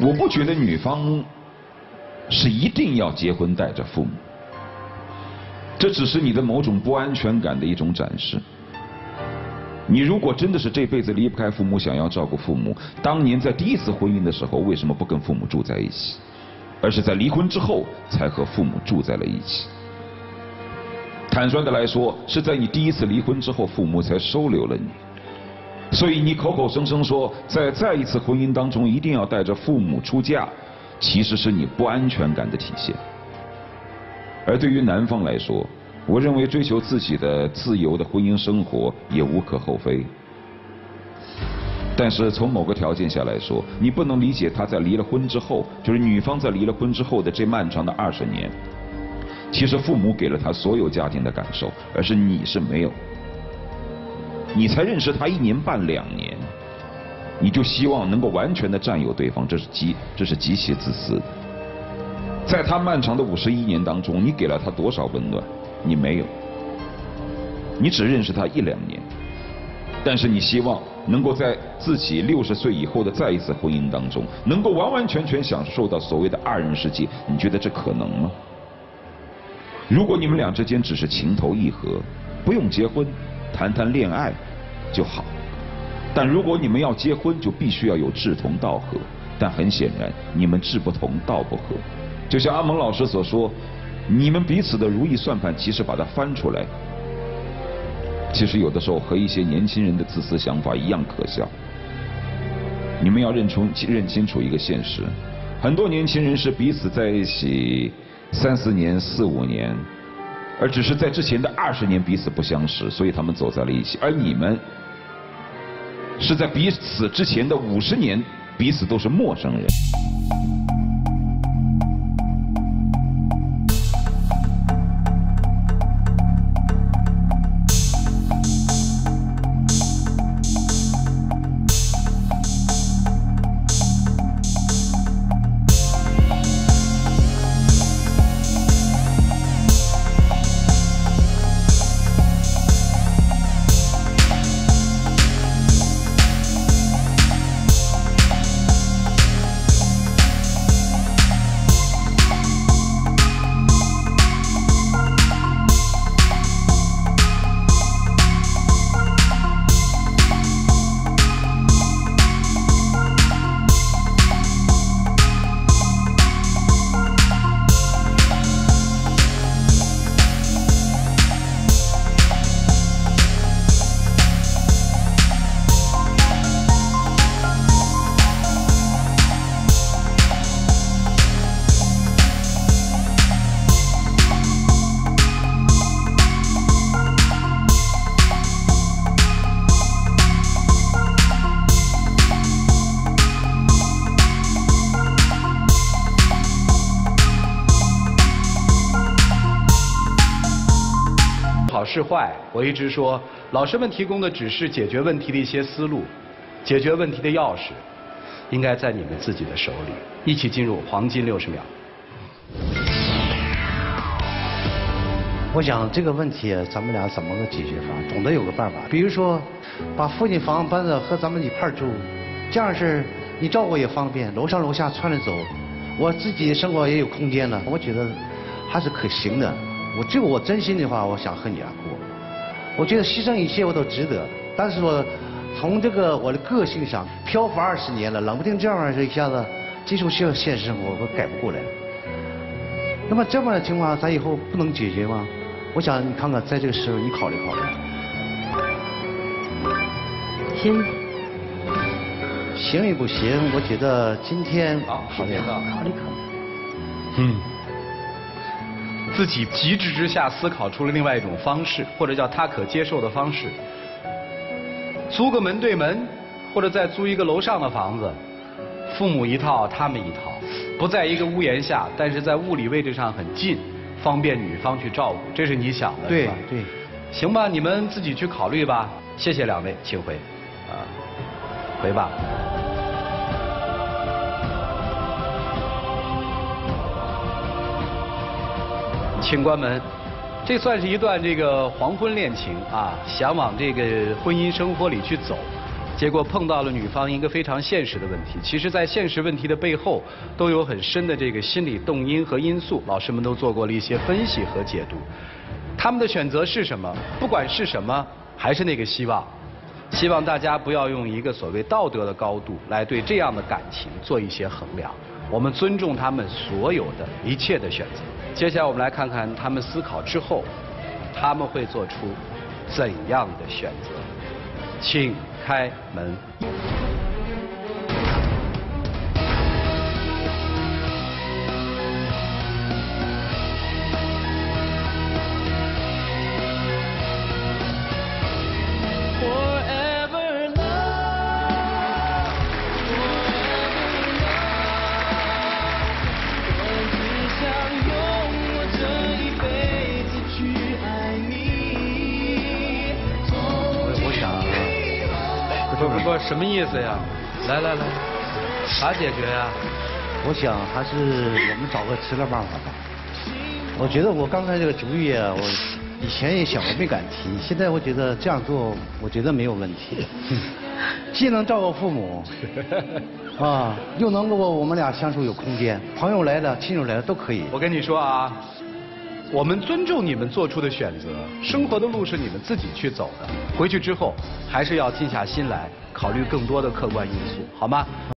我不觉得女方是一定要结婚带着父母，这只是你的某种不安全感的一种展示。你如果真的是这辈子离不开父母，想要照顾父母，当年在第一次婚姻的时候，为什么不跟父母住在一起，而是在离婚之后才和父母住在了一起？坦率的来说，是在你第一次离婚之后，父母才收留了你。所以你口口声声说在再一次婚姻当中一定要带着父母出嫁，其实是你不安全感的体现。而对于男方来说，我认为追求自己的自由的婚姻生活也无可厚非。但是从某个条件下来说，你不能理解他在离了婚之后，就是女方在离了婚之后的这漫长的二十年，其实父母给了他所有家庭的感受，而是你是没有。你才认识他一年半两年，你就希望能够完全的占有对方，这是极这是极其自私的。在他漫长的五十一年当中，你给了他多少温暖？你没有，你只认识他一两年，但是你希望能够在自己六十岁以后的再一次婚姻当中，能够完完全全享受到所谓的二人世界，你觉得这可能吗？如果你们俩之间只是情投意合，不用结婚，谈谈恋爱就好。但如果你们要结婚，就必须要有志同道合。但很显然，你们志不同道不合。就像阿蒙老师所说。你们彼此的如意算盘，其实把它翻出来，其实有的时候和一些年轻人的自私想法一样可笑。你们要认出、认清楚一个现实：很多年轻人是彼此在一起三四年、四五年，而只是在之前的二十年彼此不相识，所以他们走在了一起；而你们是在彼此之前的五十年，彼此都是陌生人。是坏，我一直说，老师们提供的只是解决问题的一些思路，解决问题的钥匙，应该在你们自己的手里。一起进入黄金六十秒。我想这个问题，咱们俩怎么个解决法？总得有个办法。比如说，把父亲房搬着和咱们一块住，这样式你照顾也方便，楼上楼下窜着走，我自己生活也有空间了。我觉得还是可行的。我这个我真心的话，我想和你俩过。我觉得牺牲一切我都值得。但是说，从这个我的个性上，漂浮二十年了，冷不丁这样这一下子接触现现实生活，我改不过来。那么这么的情况，咱以后不能解决吗？我想你看看，在这个时候你考虑考虑。行。行与不行？我觉得今天啊好，考虑考虑考虑。嗯。自己极致之下思考出了另外一种方式，或者叫他可接受的方式。租个门对门，或者再租一个楼上的房子，父母一套，他们一套，不在一个屋檐下，但是在物理位置上很近，方便女方去照顾，这是你想的，对对，行吧，你们自己去考虑吧。谢谢两位，请回，啊，回吧。请关门，这算是一段这个黄昏恋情啊，想往这个婚姻生活里去走，结果碰到了女方一个非常现实的问题。其实，在现实问题的背后，都有很深的这个心理动因和因素。老师们都做过了一些分析和解读。他们的选择是什么？不管是什么，还是那个希望。希望大家不要用一个所谓道德的高度来对这样的感情做一些衡量。我们尊重他们所有的一切的选择。接下来我们来看看他们思考之后，他们会做出怎样的选择。请开门。什么意思呀？来来来，咋解决呀？我想还是我们找个其他办法吧。我觉得我刚才这个主意啊，我以前也想过没敢提，现在我觉得这样做，我觉得没有问题。既能照顾父母，啊，又能够我们俩相处有空间，朋友来了、亲友来了都可以。我跟你说啊，我们尊重你们做出的选择，生活的路是你们自己去走的，回去之后还是要静下心来。考虑更多的客观因素，好吗？